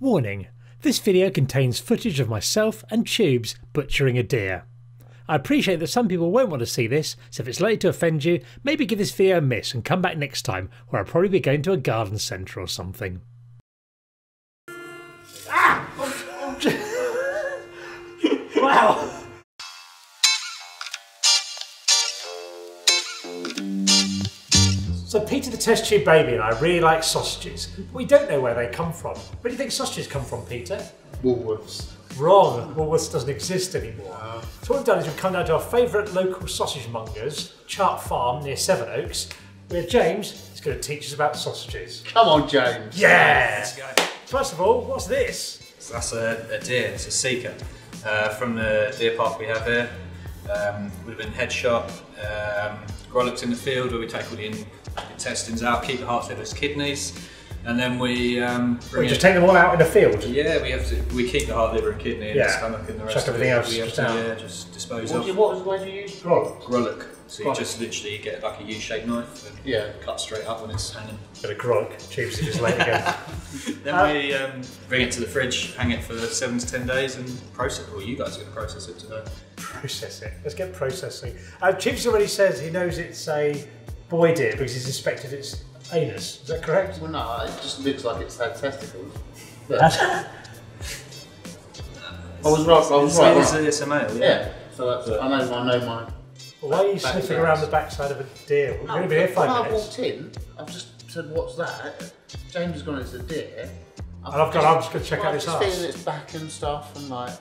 Warning this video contains footage of myself and Tubes butchering a deer. I appreciate that some people won't want to see this, so if it's likely to offend you, maybe give this video a miss and come back next time where I'll probably be going to a garden centre or something. Ah! wow! So Peter the test tube baby and I really like sausages. We don't know where they come from. Where do you think sausages come from, Peter? Woolworths. Wrong. Woolworths doesn't exist anymore. So what we've done is we've come down to our favourite local sausage mongers, Chart Farm near Sevenoaks, where James is going to teach us about sausages. Come on, James. Yeah! Let's go. First of all, what's this? So that's a, a deer, it's a sika. Uh, from the deer park we have here. Um, would have been headshot, um, Gralloch's in the field where we take all the in- intestines out, keep the heart, livers, kidneys, and then we um, We just it. take them all out in the field. Yeah, we have to. We keep the heart, liver, and kidney, and Yeah. the stomach, and the rest Chuck of everything it. else we have just to out. yeah, just dispose What, of. did- what was the word you used? Grog. Grollock. So you Gralloch. just literally get like a U-shaped knife and Yeah. cut straight up when it's hanging. Bit of grog. Tubes is just late again. Then Uh, we um, bring it to the fridge, hang it for seven to ten days, and process. It. Well, you guys are going to process it today. Process it. Let's get processing. Uh, Chips already says he knows it's a boy deer because he's inspected its anus. Is that correct? Well, no, it just looks like it's had testicles. But I was right. I was So right. it's, right. a, it's a male. Yeah. So that's, I know. I know my. Why are you Back sniffing around us. the backside of a deer? We've No, only been here when five I walked in, I've just said, "What's that?" James has gone, "It's a deer." And I've gone, I'm just going to check well, out I'm its just arse. feeling its back and stuff, and like,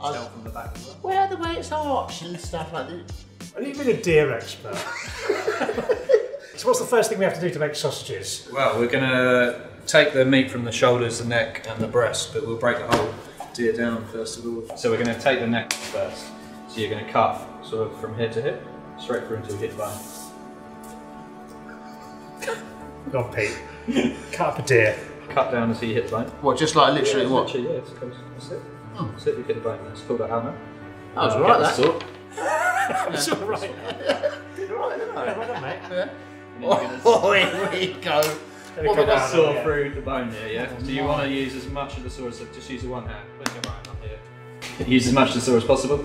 I, Tell from the back as well. well, the way it's arched and stuff like that. Are you being a deer expert? so what's the first thing we have to do to make sausages? Well, we're going to take the meat from the shoulders, the neck, and the breast, but we'll break the whole deer down first of all. So we're going to take the neck first. So you're going to cut sort of from here to hip, straight through until you hit the bone. Oh, go Pete. Cut up a deer. Cut down until you hit the bone. What? Just like literally Yeah, what? Literally, yeah, it's close. That's it. Oh. That's it. You hit the bone. Let's pull that out now. That was uh, Get alright. the That. saw. It's all right. Did alright, didn't I? Yeah, well done, mate. Yeah. And then you're gonna Oh, here we go. Let me What go about saw on it. through the bone here, yeah? Oh so you want to use as much of the saw as just use the one hand. Where's your right up here? Use as much of the saw as possible.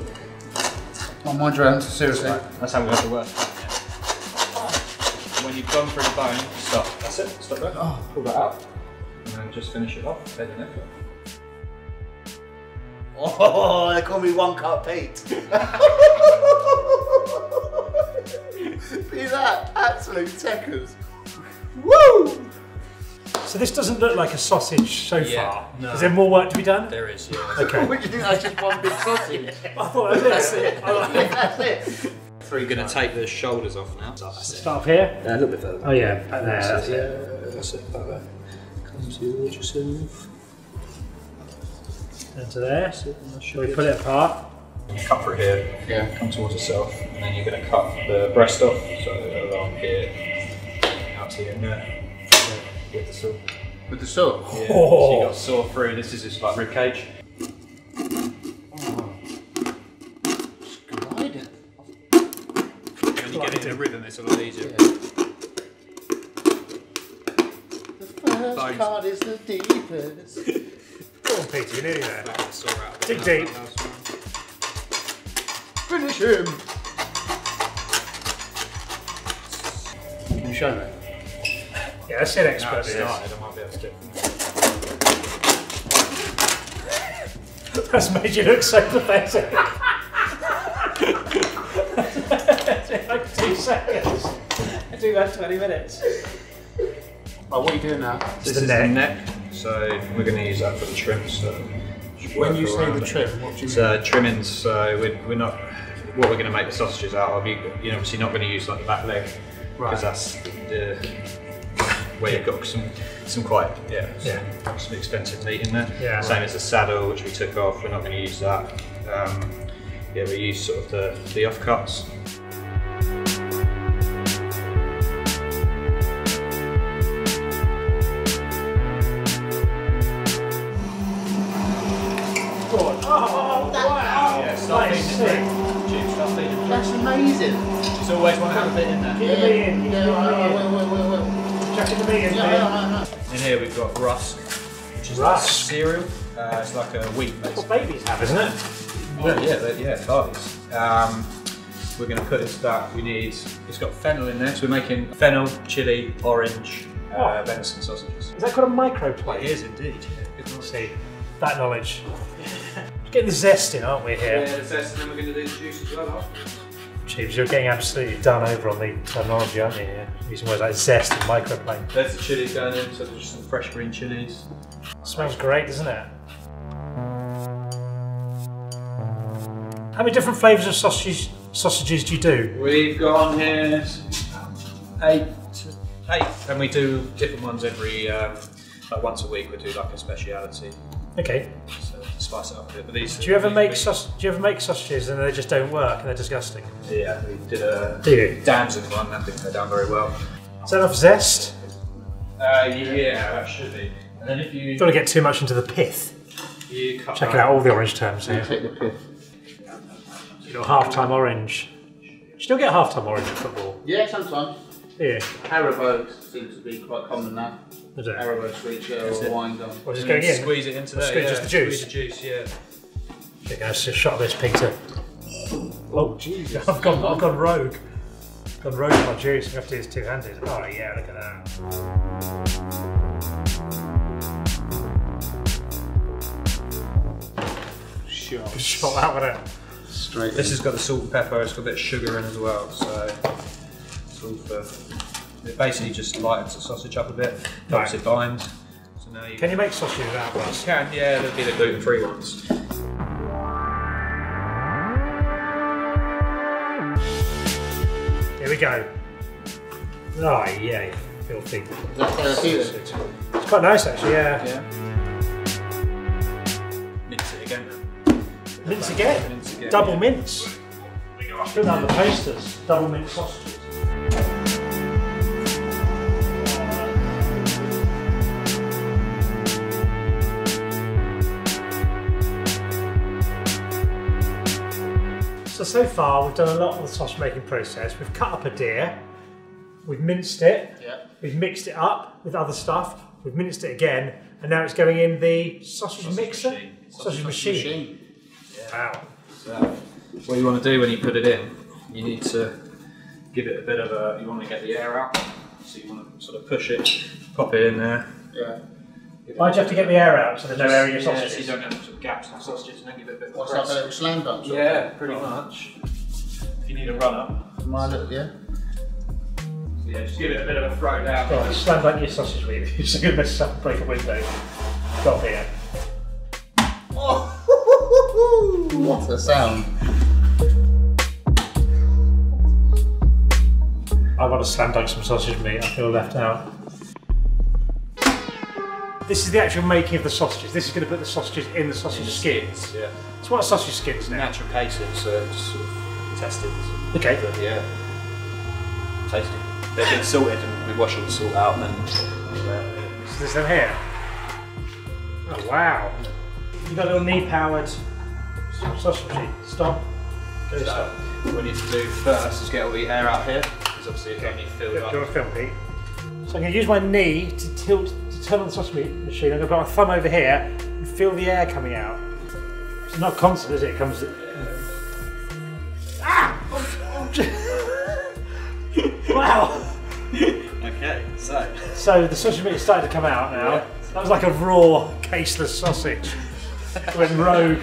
My mind around seriously. That's how we have to work. When you've gone through the bone, stop. That's it. Stop there. Oh. Pull that out. And then just finish it off. Bend the neck up. Oh, they call me one cut Pete. See that? Absolute techers. Woo! So this doesn't look like a sausage so Yeah, far. no. Is there more work to be done? There is, yeah. Okay. What do you think? That's just one big sausage. I thought that was it. I like- That's it. We're going to take the shoulders off now. That's it. Start up here. Yeah, a little bit further. Oh yeah, back there. That's yeah, it. that's it. Back there. Come towards yourself. Into there. Sit on the Shall we shoulders. pull it apart? Cut through here. Yeah. Come towards yourself, and then you're going to cut the breast off. So along here, out to your neck. With the saw. With the saw. Yeah. Oh. So you got saw through. This is just like rib cage. Gliding. When you get it in a rhythm, it's a lot easier. The first Bones. card is the deepest. Go on, Peter. You're nearly there. Back the saw out. Dig deep. Finish him. Can you show me? Yeah, that's it, Now expert. it's it is. started, I might be able to get That's made you look so pathetic. like two seconds. I do that 20 minutes. Oh, what are you doing now? This the is neck. the neck, so we're going to use that for the trim. So When you say the it. trim, what do you It's mean? uh, trimmings, so we're, we're not what we're going to make the sausages out of. You, you're obviously not going to use like the back leg Right. because that's the where you've got some some quite yeah, Yeah. Some, some expensive meat in there. Yeah. Same as the saddle, which we took off. We're not going to use that. Um, yeah, we use sort of the the offcuts. Oh, wow. Yeah, Nice. feeding it through. Jim, start feeding it through. That's amazing. Just always want to have a bit in there. Keep the meat in. Keep Yeah, right, right, Yeah, yeah, right, right. In here we've got rusk. which is Right. like cereal. Uh, it's like a wheat What babies have, isn't it? Yeah, yeah, they- yeah, barleys. Um, we're going to put into that. We need. It's got fennel in there, so we're making fennel, chili, orange, uh, Oh. venison sausages. Is that called a microplane? It is indeed. Yeah, good knowledge. See, that knowledge. Getting the zest in, aren't we, here? Yeah, the zest, and then we're going to do the juice as well afterwards. You're getting absolutely done over on the terminology, aren't you? Here? Using words like zest and microplane. There's the chilies going in, so there's just some fresh green chilies. Smells great, doesn't it? How many different flavours of sausages sausages do you do? We've got on here eight, eight, and we do different ones every, um, like once a week. We do like a speciality, Okay. So spice it up a bit. But these, Do you ever these- make these- saus- Do you ever make sausages and they just don't work and they're disgusting? Yeah, we did a Do you? damson one. That didn't go down very well. Is that enough zest? Uh, yeah, that should be. And then if you Don't want to get too much into the pith. you cut Checking out all the orange terms You here. take the piff. You know, half-time orange. You still get half-time orange in football. Yeah, sometimes. Yeah. Haribo seems to be quite common now. Is it? Haribo sweet shell or wine gum. Or just and going mm, in? Squeeze it into Or there. squeeze yeah, just the juice? Squeeze the juice, yeah. Okay, guys, just shot of this Peter. Oh Jesus! I've gone, I've gone rogue. Gone rogue with my juice. I have to use two-handed. Oh yeah, look at that. Sure. Shot that one out. Straight. This has got the salt and pepper. It's got a bit of sugar in as well, so it's all for. It basically just lightens the sausage up a bit, helps Right. it bind. So now you Can you make sausage without this? can, yeah, there'll be the gluten-free ones. Here we go. Oh yeah, filthy. It's quite nice actually. Yeah. Yeah. Mince it again. Mince again. Mince again. Double yeah. mince. Put that on the posters. Double mince sausages. So so far we've done a lot of the sausage making process. We've cut up a deer, we've minced it, Yeah. we've mixed it up with other stuff, we've minced it again, and now it's going in the sausage, Sausage mixer, machine. sausage, machine. Machine. Wow. So, what you want to do when you put it in, you need to give it a bit of a. You want to get the air out, so you want to sort of push it, pop it in there. Yeah. Why'd you have to get the air out so there's no air in your Yeah, so you don't have sort of gaps in the sausages, and then give it a bit more What's that press. little slam dunk? sort of Yeah, pretty much. If you need a run up, thing? My little, yeah. so yeah, just give it a bit of a throw down. Right, slam down your sausage with you. You're going to mess up and break a window. Stop here. Oh. What a sound. I want to slam dunk some sausage meat. I feel left out. This is the actual making of the sausages. This is going to put the sausages in the sausage skins. Yeah. So what are sausage skins now? Natural casing, so it's sort of tested. Okay. But yeah, tasty. They've been salted, and we wash all the salt out, and then. So there's them here. Oh wow. You've got a little knee powered sausage. Stop. Go So, stop. what we need to do first is get all the air out here, because obviously it's only filled Do you up. want to film, Pete? So I'm going to use my knee to tilt, turn on the sausage machine. I'm going to put my thumb over here and feel the air coming out. It's not constant, is it? It comes. Ah! wow. Okay, so. So the sausage meat is starting to come out now. Yeah. That was like a raw, caseless sausage. Went rogue.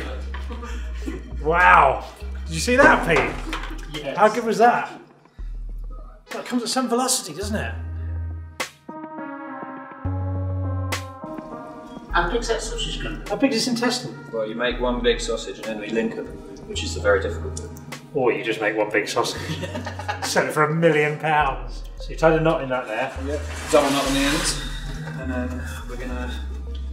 Wow. Did you see that, Pete? Yes. How good was that? That comes at some velocity, doesn't it? How big's that sausage gun? How big is this intestine? Well, you make one big sausage and then we link them, which is the very difficult bit. Or you just make one big sausage. Sell it for a million pounds. So you tied a knot in that there. Yep. Double knot on the ends, and then we're gonna.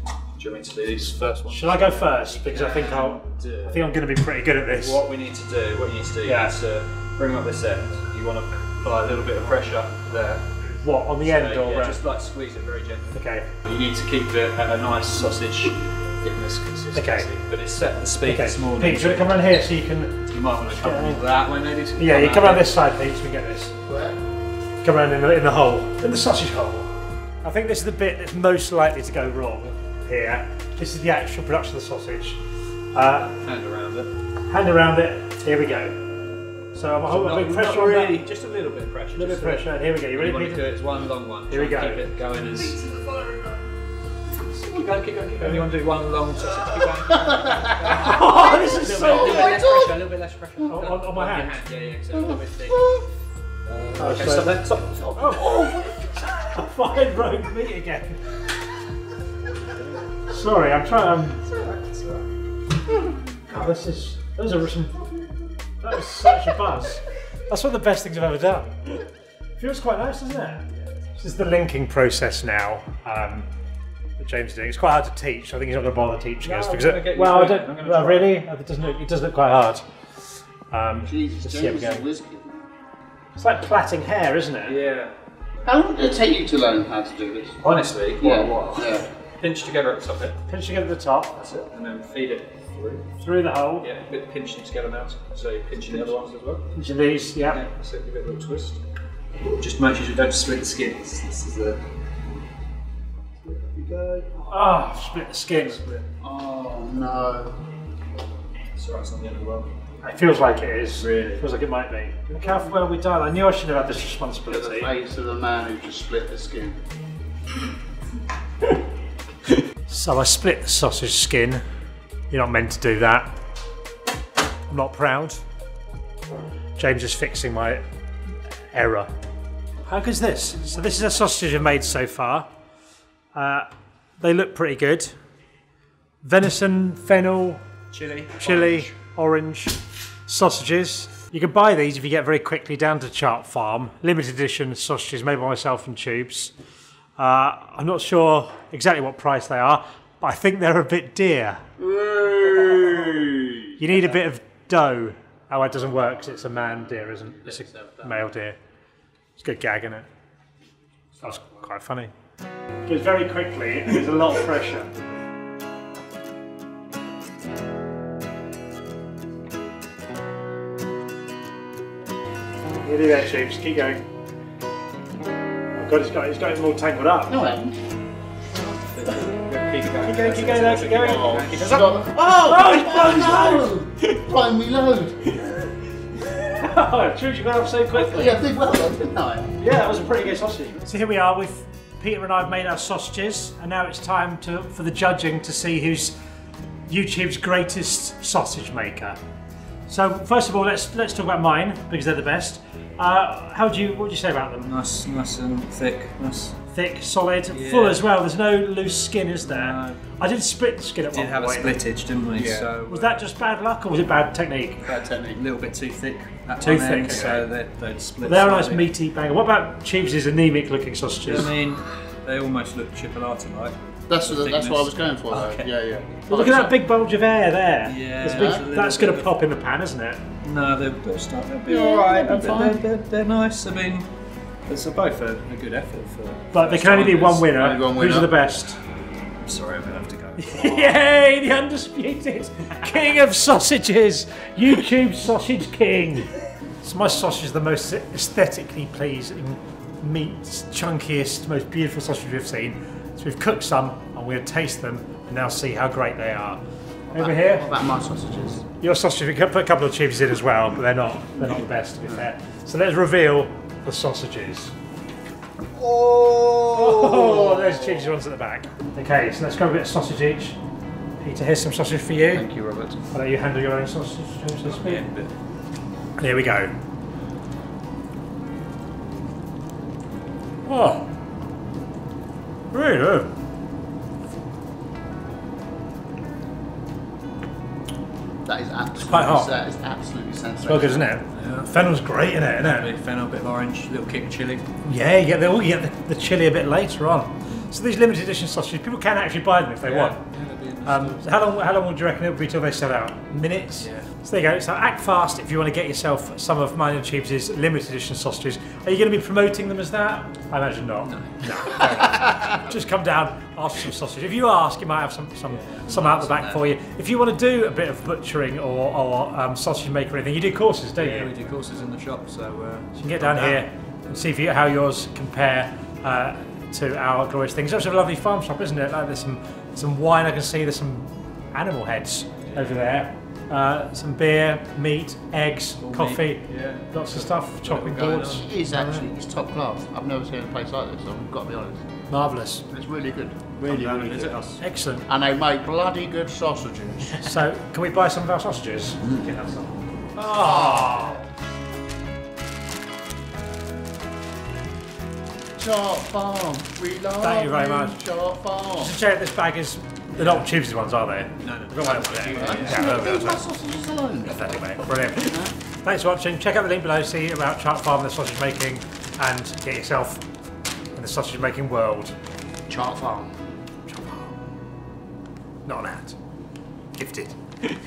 Do you want me to do these first ones? Shall I go first? Because I think I'll. Do. I think I'm going to be pretty good at this. What we need to do, what you need to do, Yeah. you need to bring up this end. You want to apply a little bit of pressure there. What on the end So, or yeah, round? just like squeeze it very gently. Okay. You need to keep it at a nice sausage thickness consistency. Okay. But it's set the speed Okay. this morning. Pete, do you want to come around here so you can? You might want to come Yeah. that way maybe. so Yeah, you come out around this side, Pete, so we get this. Where? Come around in the, in the hole, in the sausage hole. I think this is the bit that's most likely to go wrong. here. This is the actual production of the sausage. Uh, Hand around it. hand around it. Here we go. So I'm holding a big pressure on really, that. just a little bit of pressure. A little bit of pressure. And here we go. You ready, You want to do Peter? it as one long one. Here we Try and go. Keep it going as. Feet to the fire. Keep going, keep going, keep going. You want to do one long sausage? Keep going. Oh, this is so little good. pressure, a little bit less pressure. On- on- on my your hand? Yeah, yeah, so a little bit thick. Oh, Okay, stop there. Stop. stop. Oh, fine rogue meat again. Sorry, I'm trying. Um, God, this is. Those are some. That was such a buzz. That's one of the best things I've ever done. Feels quite nice, doesn't it? This is the linking process now. Um, that James is doing. It's quite hard to teach. I think he's not going to bother teaching No, us because gonna it, well, I don't. I'm Well, try. really, it doesn't look. It does look quite hard. Um, Jesus, let's see how we James go. is. It's like plaiting hair, isn't it? Yeah. How long did it take you to learn how to do this? Honestly, quite Yeah, a while. yeah. Pinch together at the top bit. Pinch together at the top, That's it. And then feed it through. through the hole. Yeah, a bit pinching together now. So you're pinching the other ones as well. Pinching these, yeah. Yeah, that's it. Give it a little twist. Just make sure you don't split the skin. This, this is the. Ah, split the skin. Split. Oh no. Sorry, it's not the end of the world. It feels like it is. Really? Feels like it might be. Look how well we done. I knew I should have had this Look at responsibility. the face of a man who just split the skin. So I split the sausage skin. You're not meant to do that. I'm not proud. James is fixing my error. How good's this? So this is a sausage I've made so far. Uh, they look pretty good. Venison, fennel, Chili. chili, orange, sausages. You can buy these if you get very quickly down to Chart Farm. Limited edition sausages made by myself in tubes. Uh, I'm not sure exactly what price they are, but I think they're a bit dear. You need a bit of dough. Oh, it doesn't work 'cause it's a man deer, isn't it? It's a male deer. It's a good gag, isn't it? That's quite funny. It goes very quickly and there's a lot of pressure. You do that, Chiefs. Keep going. Oh God, he's got, he's got him all tangled up. No, I haven't. Keep it going. Keep going, keep going, there, keep going. Oh, Keep she's it got- Oh, he's blown his no! Try and reload. Oh, George, you got up so quickly. Yeah, I did well, didn't I? Yeah, that was a pretty good sausage. So here we are. We've Peter and I have made our sausages, and now it's time to for the judging to see who's YouTube's greatest sausage maker. So first of all, let's let's talk about mine because they're the best. Uh, how do you what do you say about them? Nice, nice and thick. Nice. Thick, solid, Yeah. full as well. There's no loose skin, is there? No. I did split the skin at Did one have a point. splittage, didn't we? Yeah. So Was that just bad luck or was it bad technique? Bad technique. a little bit too thick? At Too one end, thick, so they, they'd split. They're a nice meaty banger. What about Chiefs' anemic looking sausages? I mean, they almost look chipolata like. That's, what, that's what I was going for, though. Okay. Yeah, yeah. Well, look at that big bulge of air there. Yeah, That's, big- there's that's going to of- pop in the pan, isn't it? No, they'll, they'll start. They'll be Yeah, all right. they'll be They're, fine. they're, they're nice. I mean, it's a, both a, a good effort for. But there can only be one winner. Only one Who's the best? I'm sorry, I'm gonna have to go. Yay! The undisputed king of sausages, YouTube sausage king. So my sausage is the most aesthetically pleasing, meat, chunkiest, most beautiful sausage we've seen. So we've cooked some, and we're to taste them and now see how great they are. Over here, What about my sausages? your sausage. We can put a couple of tubes in as well, but they're not. They're not the best, to be fair. So let's reveal the sausages. Oh, oh there's cheesy ones at the back. Okay, so let's go a bit of sausage each. Peter, here's some sausage for you. Thank you, Robert. I'll let you handle your own sausage, so to. Yeah, a bit. Here we go. Oh, really good. That is absolutely, quite hot. That is absolutely sensational. Well, isn't it? Fennel's great, isn't it? Isn't A it? bit of fennel, a bit of orange, a little kick of chili. Yeah, you get the, you get the, the chili a bit later on. So these limited edition sausages, people can actually buy them if they want. Yeah, they'll be in the Um, so how long? How long would you reckon it'll be till they sell out? Minutes. Yeah. So there you go. So act fast if you want to get yourself some of and Tubes' limited edition sausages. Are you going to be promoting them as that? I imagine not. No. enough. Just come down, ask for some sausage. If you ask, you might have some some some out the back for you. If you want to do a bit of butchering or, or um, sausage making or anything, you do courses, don't Yeah, you? we do courses in the shop, so. Uh, You can get down here and see if you, how yours compare uh, to our glorious things. It's a lovely farm shop, isn't it? Like there's some some wine. I can see there's some animal heads over there. Uh, some beer, meat, eggs, coffee, Yeah. lots of stuff, chopping going boards. It is actually, it's top class. I've never seen a place like this, I've got to be honest. Marvellous. It's really good. Really, Down really good. us. Excellent. And they make bloody good sausages. So, can we buy some of our sausages? Mm. Can have some. Oh, Chart Farm, we love Thank you very much. Chart Farm. just check this bag is. They're not Tubes' ones, are they? No, no. We've got one over. Yeah, Yeah, there we go, Leave my sausages alone. Pathetic, mate. Brilliant. Thanks for watching. Check out the link below, see about Chart Farm and the sausage making, and get yourself in the sausage making world. Chart Farm. Not an ad. Gifted.